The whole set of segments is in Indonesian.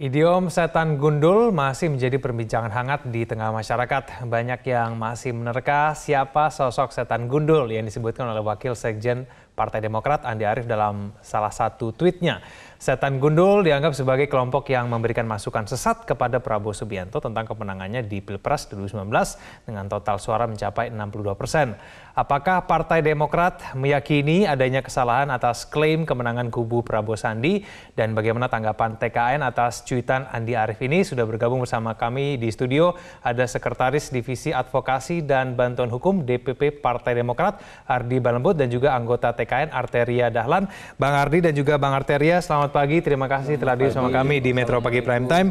Idiom setan gundul masih menjadi perbincangan hangat di tengah masyarakat. Banyak yang masih menerka siapa sosok setan gundul yang disebutkan oleh Wakil Sekjen Partai Demokrat Andi Arief dalam salah satu tweetnya. Setan gundul dianggap sebagai kelompok yang memberikan masukan sesat kepada Prabowo Subianto tentang kemenangannya di Pilpres 2019 dengan total suara mencapai 62 persen. Apakah Partai Demokrat meyakini adanya kesalahan atas klaim kemenangan kubu Prabowo Sandi dan bagaimana tanggapan TKN atas cuitan Andi Arief ini sudah bergabung bersama kami di studio ada Sekretaris Divisi Advokasi dan Bantuan Hukum DPP Partai Demokrat Ardi Balembut dan juga anggota TKN Arteria Dahlan. Bang Ardi dan juga Bang Arteria, selamat selamat pagi. Terima kasih telah hadir sama kami di Metro Pagi Prime Time.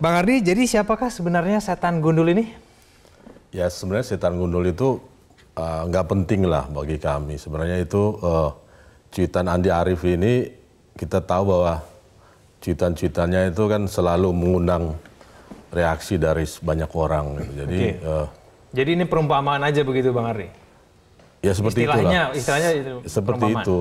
Bang Ardi, jadi siapakah sebenarnya setan gundul ini? Ya sebenarnya setan gundul itu uh, nggak uh, penting lah bagi kami. Sebenarnya itu uh, cuitan Andi Arief ini kita tahu bahwa cuitan-cuitannya itu kan selalu mengundang reaksi dari banyak orang. Gitu. Jadi, okay. uh, jadi ini perumpamaan aja begitu Bang Ardi? Ya seperti istilahnya, itulah. Istilahnya itu Seperti itu.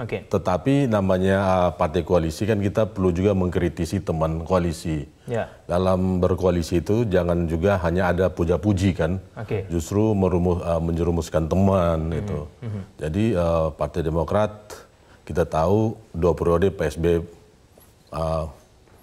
Okay. Tetapi namanya uh, partai koalisi kan kita perlu juga mengkritisi teman koalisi. Yeah. Dalam berkoalisi itu jangan juga hanya ada puja-puji kan. Okay. Justru merumus, uh, menjerumuskan teman mm -hmm. itu. Mm -hmm. Jadi uh, Partai Demokrat kita tahu dua periode PSB uh,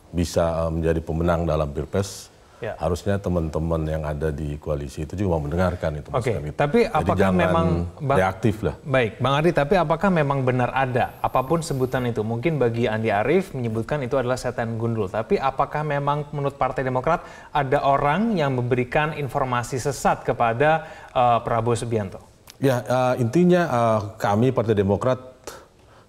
bisa uh, menjadi pemenang dalam Pilpres Ya. Harusnya teman-teman yang ada di koalisi itu juga mau mendengarkan itu. Oke, okay. tapi apakah memang bang, reaktif lah. Baik, Bang Ardi, tapi apakah memang benar ada apa pun sebutan itu? Mungkin bagi Andi Arief menyebutkan itu adalah setan gundul, tapi apakah memang menurut Partai Demokrat ada orang yang memberikan informasi sesat kepada uh, Prabowo Subianto? Ya, uh, intinya uh, kami Partai Demokrat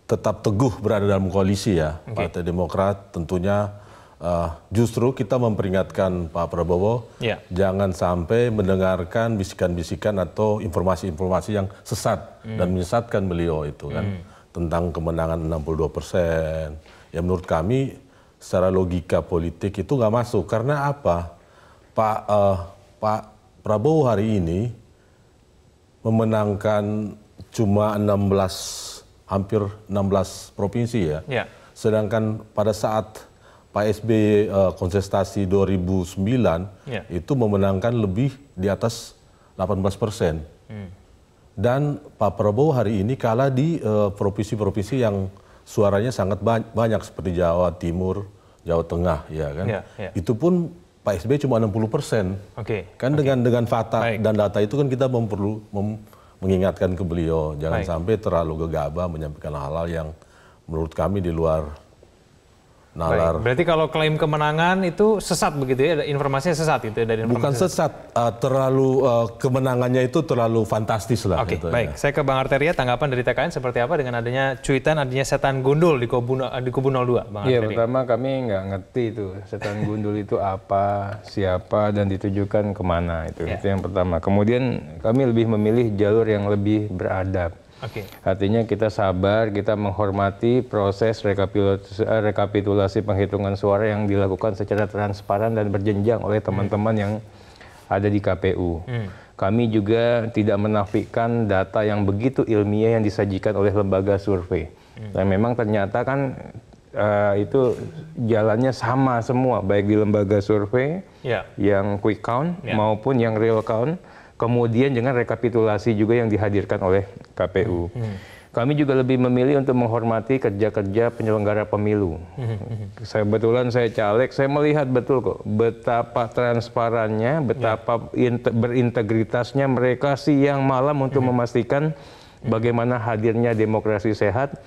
tetap teguh berada dalam koalisi ya. Okay. Partai Demokrat tentunya uh, justru kita memperingatkan Pak Prabowo yeah. jangan sampai mendengarkan bisikan-bisikan atau informasi-informasi yang sesat mm. dan menyesatkan beliau itu kan mm. tentang kemenangan 62 persen. Ya menurut kami secara logika politik itu nggak masuk karena apa? Pak uh, Pak Prabowo hari ini memenangkan cuma 16 hampir 16 provinsi ya. Yeah. Sedangkan pada saat Pak SBY uh, kontestasi 2009 yeah. itu memenangkan lebih di atas 18 persen. Hmm. Dan Pak Prabowo hari ini kalah di uh, provinsi-provinsi yang suaranya sangat banyak seperti Jawa Timur, Jawa Tengah, ya kan. Yeah, yeah. Itu pun Pak SBY cuma 60 persen. Okay. Kan okay. dengan dengan fakta Baik. dan data itu kan kita perlu mem, mengingatkan ke beliau jangan Baik. sampai terlalu gegabah menyampaikan hal-hal yang menurut kami di luar nalar. Baik. Berarti kalau klaim kemenangan itu sesat begitu ya, informasinya sesat itu ya, dari informasi Bukan sesat, uh, terlalu uh, kemenangannya itu terlalu fantastis lah. Oke, okay, gitu, baik. Ya. Saya ke Bang Arteria, tanggapan dari TKN seperti apa dengan adanya cuitan adanya setan gundul di kubu di kubu 02, Bang Iya, pertama kami nggak ngerti itu setan gundul itu apa, siapa dan ditujukan ke mana itu. Yeah. Itu yang pertama. Kemudian kami lebih memilih jalur yang lebih beradab. Artinya kita sabar, kita menghormati proses rekapitulasi, eh, rekapitulasi penghitungan suara yang dilakukan secara transparan dan berjenjang oleh teman-teman hmm. yang ada di KPU. Hmm. Kami juga tidak menafikan data yang begitu ilmiah yang disajikan oleh lembaga survei. Hmm. Dan memang ternyata kan uh, itu jalannya sama semua, baik di lembaga survei yeah. yang quick count yeah. maupun yang real count kemudian dengan rekapitulasi juga yang dihadirkan oleh KPU. Hmm. Kami juga lebih memilih untuk menghormati kerja-kerja penyelenggara pemilu. Hmm. Saya betulan saya caleg, saya melihat betul kok betapa transparannya, betapa ya. berintegritasnya mereka siang malam untuk hmm. memastikan bagaimana hadirnya demokrasi sehat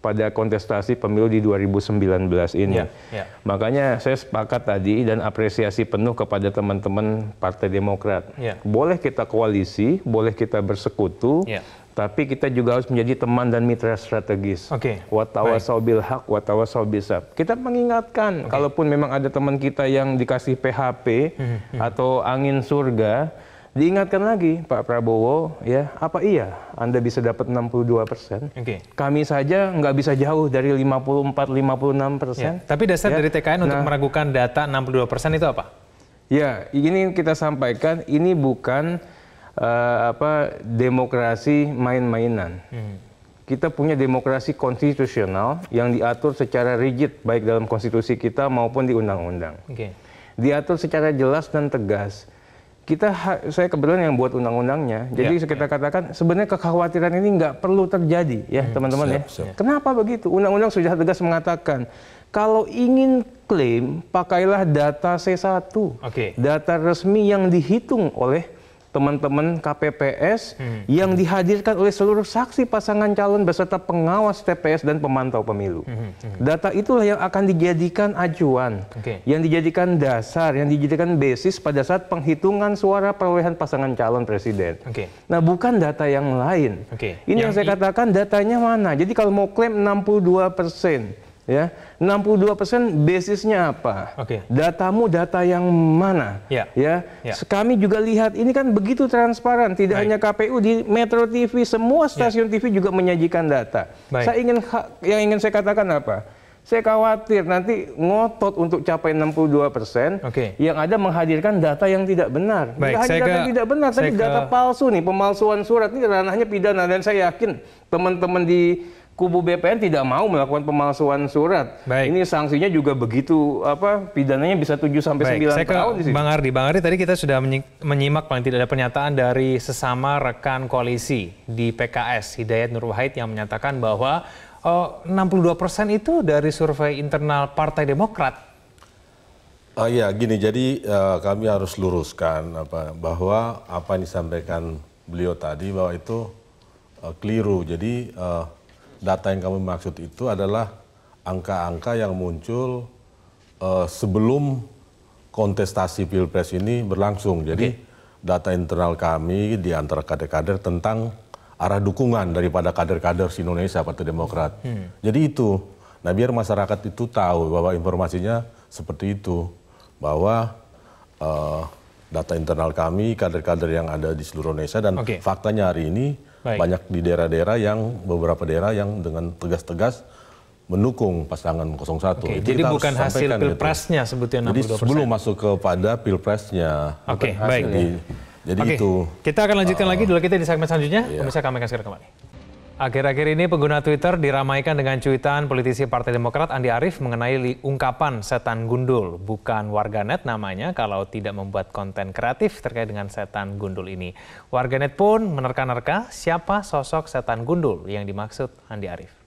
pada kontestasi pemilu di 2019 ini. Ya, ya. Makanya saya sepakat tadi dan apresiasi penuh kepada teman-teman Partai Demokrat. Ya. Boleh kita koalisi, boleh kita bersekutu, ya. Tapi kita juga harus menjadi teman dan mitra strategis. Oke. Okay. Watawasau bil hak, watawasau bisab. Kita mengingatkan, okay. kalaupun memang ada teman kita yang dikasih PHP hmm, hmm. atau angin surga, Diingatkan lagi Pak Prabowo, ya apa iya Anda bisa dapat 62 persen? Okay. Kami saja nggak bisa jauh dari 54-56 persen. Ya. Tapi dasar ya. dari TKN untuk nah, meragukan data 62 persen itu apa? Ya, ini kita sampaikan ini bukan uh, apa demokrasi main-mainan. Hmm. kita punya demokrasi konstitusional yang diatur secara rigid baik dalam konstitusi kita maupun di undang-undang. Okay. Diatur secara jelas dan tegas. Kita saya kebetulan yang buat undang-undangnya. Jadi ya, kita katakan sebenarnya kekhawatiran ini nggak perlu terjadi ya hmm, teman-teman hmm, ya. Siap. Kenapa begitu? Undang-undang sudah tegas mengatakan kalau ingin klaim pakailah data C1. Okay. Data resmi yang dihitung oleh teman-teman KPPS hmm. yang dihadirkan oleh seluruh saksi pasangan calon beserta pengawas TPS dan pemantau pemilu. Hmm. Hmm. Data itulah yang akan dijadikan acuan, okay. yang dijadikan dasar, yang dijadikan basis pada saat penghitungan suara perolehan pasangan calon presiden. Okay. Nah, bukan data yang lain. Okay. Ini yang, yang saya katakan datanya mana. Jadi kalau mau klaim 62 persen, ya 62 persen basisnya apa? Okay. Datamu data yang mana? Ya. Ya. ya. Kami juga lihat ini kan begitu transparan. Tidak Baik. hanya KPU di Metro TV, semua ya. stasiun ya. TV juga menyajikan data. Baik. Saya ingin yang ingin saya katakan apa? Saya khawatir nanti ngotot untuk capai 62 persen, okay. yang ada menghadirkan data yang tidak benar. Baik, hanya data yang tidak benar, tapi ke... data palsu nih, pemalsuan surat ini ranahnya pidana dan saya yakin teman-teman di kubu BPN tidak mau melakukan pemalsuan surat. Baik. Ini sanksinya juga begitu apa pidananya bisa 7 sampai Baik. 9 Saya tahun di sini. Bang Ardi, Bang Ardi tadi kita sudah menyimak paling tidak ada pernyataan dari sesama rekan koalisi di PKS Hidayat Nur Wahid yang menyatakan bahwa oh, 62 persen itu dari survei internal Partai Demokrat. Uh, ya, gini. Jadi uh, kami harus luruskan apa bahwa apa yang disampaikan beliau tadi bahwa itu uh, keliru. Jadi uh, data yang kami maksud itu adalah angka-angka yang muncul uh, sebelum kontestasi pilpres ini berlangsung. Jadi okay. data internal kami di antara kader-kader tentang arah dukungan daripada kader-kader di Indonesia Partai Demokrat. Hmm. Jadi itu. Nah biar masyarakat itu tahu bahwa informasinya seperti itu. Bahwa uh, data internal kami, kader-kader yang ada di seluruh Indonesia dan okay. faktanya hari ini Baik. Banyak di daerah-daerah yang beberapa daerah yang dengan tegas-tegas mendukung pasangan 01. Oke, jadi bukan hasil pilpresnya gitu. sebetulnya 62%. Jadi sebelum masuk kepada pilpresnya. Oke, baik. Jadi, jadi Oke, itu. Kita akan lanjutkan uh, lagi dulu kita di segmen selanjutnya. Iya. Pemirsa kami akan segera kembali. Akhir-akhir ini pengguna Twitter diramaikan dengan cuitan politisi Partai Demokrat Andi Arief mengenai ungkapan setan gundul. Bukan warganet namanya kalau tidak membuat konten kreatif terkait dengan setan gundul ini. Warganet pun menerka-nerka siapa sosok setan gundul yang dimaksud Andi Arief.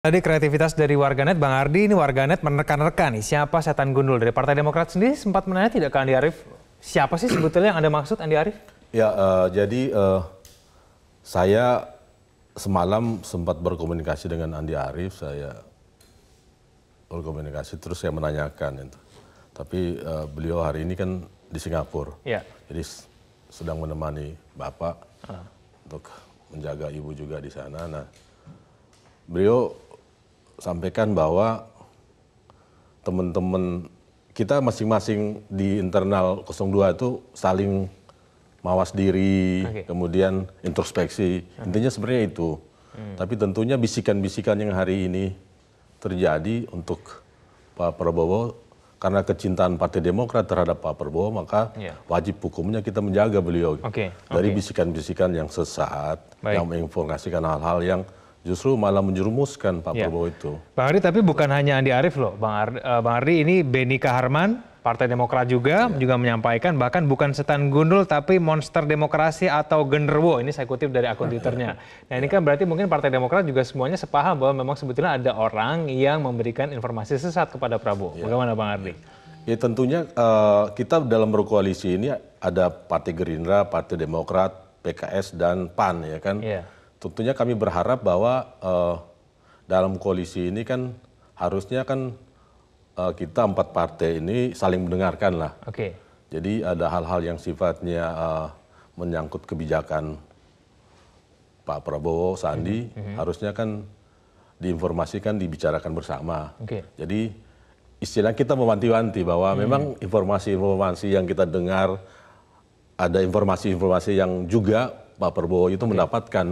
Tadi kreativitas dari warganet, Bang Ardi, ini warganet menerka-nerka nih, siapa setan gundul dari Partai Demokrat sendiri sempat menanya tidak ke Andi Arief, siapa sih sebetulnya yang Anda maksud Andi Arief? Ya, uh, jadi uh, saya semalam sempat berkomunikasi dengan Andi Arief, saya berkomunikasi terus saya menanyakan itu. Tapi uh, beliau hari ini kan di Singapura, ya. jadi sedang menemani Bapak uh. untuk menjaga Ibu juga di sana. Nah, beliau sampaikan bahwa teman-teman kita masing-masing di internal 02 itu saling mawas diri, okay. kemudian introspeksi. Okay. Intinya sebenarnya itu. Hmm. Tapi tentunya bisikan-bisikan yang hari ini terjadi untuk Pak Prabowo karena kecintaan Partai Demokrat terhadap Pak Prabowo maka yeah. wajib hukumnya kita menjaga beliau okay. dari bisikan-bisikan yang sesaat Baik. yang menginformasikan hal-hal yang justru malah menjerumuskan Pak ya. Prabowo itu. Bang Ardi, tapi bukan hanya Andi Arief loh, Bang Ardi, uh, Bang Ardi ini Beni Kaharman, Partai Demokrat juga ya. juga menyampaikan bahkan bukan setan gundul tapi monster demokrasi atau genderwo. Ini saya kutip dari akun Twitternya. Nah ini kan berarti mungkin Partai Demokrat juga semuanya sepaham bahwa memang sebetulnya ada orang yang memberikan informasi sesat kepada Prabowo. Ya. Bagaimana Bang Ardi? Ya tentunya uh, kita dalam berkoalisi ini ada Partai Gerindra, Partai Demokrat, PKS dan PAN ya kan. Yeah. Tentunya kami berharap bahwa uh, dalam koalisi ini kan harusnya kan uh, kita empat partai ini saling mendengarkan lah. Oke. Okay. Jadi ada hal-hal yang sifatnya uh, menyangkut kebijakan Pak Prabowo, Sandi, mm -hmm. harusnya kan diinformasikan, dibicarakan bersama. Okay. Jadi istilah kita mewanti-wanti bahwa hmm. memang informasi-informasi yang kita dengar ada informasi-informasi yang juga Pak Prabowo itu okay. mendapatkan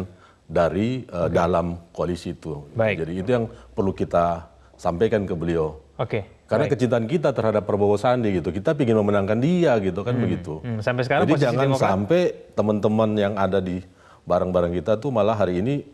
dari uh, dalam koalisi itu. Baik. Jadi itu yang perlu kita sampaikan ke beliau. Oke. Okay. Karena Baik. kecintaan kita terhadap Prabowo Sandi gitu, kita ingin memenangkan dia gitu kan hmm. begitu. Hmm. Sampai sekarang Jadi jangan demokrat... sampai teman-teman yang ada di barang-barang kita tuh malah hari ini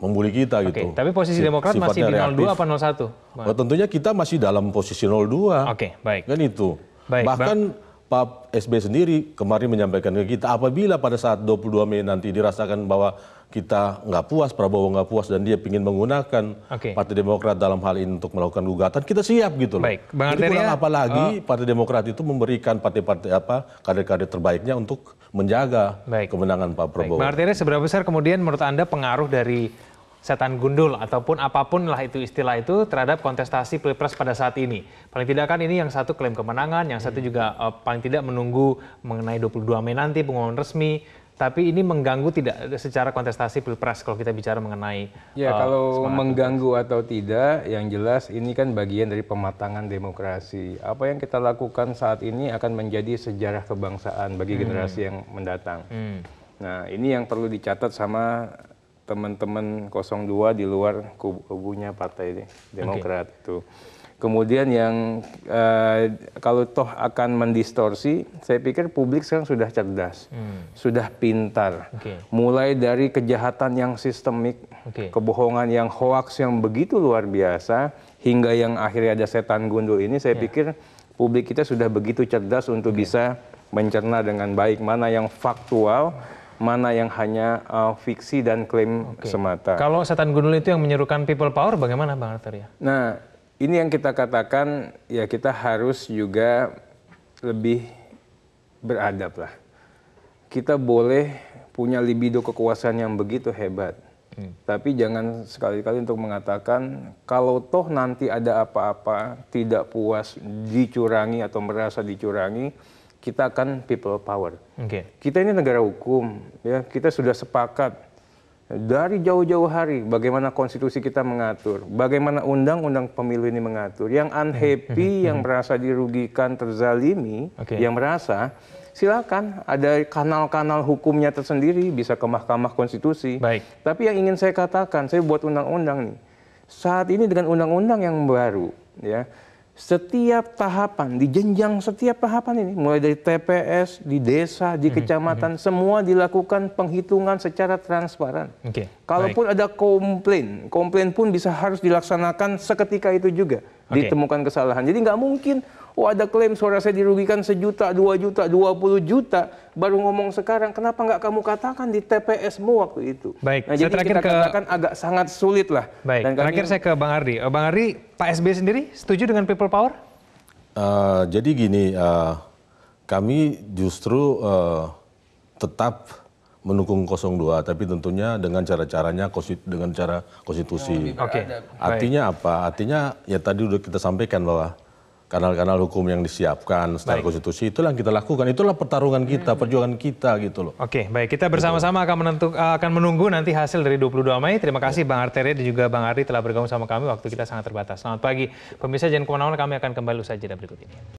membuli kita okay, gitu. Tapi posisi Demokrat masih di 02 apa 01? Oh, tentunya kita masih dalam posisi 02. Oke, okay, baik. Kan itu. Baik, Bahkan bang. Pak SB sendiri kemarin menyampaikan ke kita apabila pada saat 22 Mei nanti dirasakan bahwa kita nggak puas, Prabowo nggak puas dan dia ingin menggunakan okay. Partai Demokrat dalam hal ini untuk melakukan gugatan, kita siap gitu loh. Baik, Bang Jadi kurang apa lagi oh. Partai Demokrat itu memberikan partai-partai apa kader-kader terbaiknya untuk menjaga Baik. kemenangan Pak Prabowo. Baik. Bang Arteria, seberapa besar kemudian menurut Anda pengaruh dari setan gundul ataupun apa pun lah itu istilah itu terhadap kontestasi pilpres pada saat ini. Paling tidak kan ini yang satu klaim kemenangan, yang satu juga uh, paling tidak menunggu mengenai 22 Mei nanti pengumuman resmi. Tapi ini mengganggu tidak secara kontestasi pilpres kalau kita bicara mengenai ya uh, kalau mengganggu itu. atau tidak, yang jelas ini kan bagian dari pematangan demokrasi. Apa yang kita lakukan saat ini akan menjadi sejarah kebangsaan bagi hmm. generasi yang mendatang. Hmm. Nah ini yang perlu dicatat sama teman-teman 02 di luar kubunya partai Demokrat okay. itu. Kemudian yang uh, kalau toh akan mendistorsi, saya pikir publik sekarang sudah cerdas, hmm. sudah pintar. Okay. Mulai dari kejahatan yang sistemik, okay. kebohongan yang hoaks yang begitu luar biasa, hingga yang akhirnya ada setan gundul ini, saya yeah. pikir publik kita sudah begitu cerdas untuk okay. bisa mencerna dengan baik mana yang faktual, mana yang hanya uh, fiksi dan klaim okay. semata. Kalau setan gundul itu yang menyerukan people power, bagaimana Bang Arteria? Nah, ini yang kita katakan, ya kita harus juga lebih beradab lah. Kita boleh punya libido kekuasaan yang begitu hebat. Hmm. Tapi jangan sekali-kali untuk mengatakan kalau toh nanti ada apa-apa tidak puas dicurangi atau merasa dicurangi, kita akan people power. Okay. Kita ini negara hukum, ya kita sudah sepakat dari jauh-jauh hari bagaimana konstitusi kita mengatur, bagaimana undang-undang pemilu ini mengatur. Yang unhappy, hmm. yang merasa dirugikan, terzalimi, okay. yang merasa silakan ada kanal-kanal hukumnya tersendiri bisa ke Mahkamah Konstitusi. Baik. Tapi yang ingin saya katakan, saya buat undang-undang nih. Saat ini dengan undang-undang yang baru, ya setiap tahapan, di jenjang setiap tahapan ini, mulai dari TPS, di desa, di mhm, kecamatan, mm -hmm. semua dilakukan penghitungan secara transparan. Okay. Kalaupun Baik. ada komplain, komplain pun bisa harus dilaksanakan seketika itu juga, okay. ditemukan kesalahan. Jadi nggak mungkin Oh ada klaim suara saya dirugikan sejuta, dua juta, dua puluh juta, baru ngomong sekarang. Kenapa nggak kamu katakan di TPSmu waktu itu? Baik, nah, jadi terakhir kita ke... katakan agak sangat sulit lah. Baik, Dan terakhir saya ke Bang Ardi. Uh, Bang Ardi, Pak SB sendiri setuju dengan people power? Uh, jadi gini, uh, kami justru uh, tetap mendukung 02, tapi tentunya dengan cara-caranya dengan cara konstitusi. Oke. Okay. Artinya apa? Artinya ya tadi udah kita sampaikan bahwa kanal-kanal hukum yang disiapkan secara baik. konstitusi itulah yang kita lakukan. Itulah pertarungan kita hmm. perjuangan kita gitu loh. Oke baik. Kita bersama-sama akan menentuk akan menunggu nanti hasil dari 22 Mei. Terima kasih. Bang Arteria dan juga Bang Ardi telah bergabung sama kami. Waktu kita sangat terbatas. Selamat pagi. Pemirsa jangan ke mana-mana. Kami akan kembali usai jeda berikut ini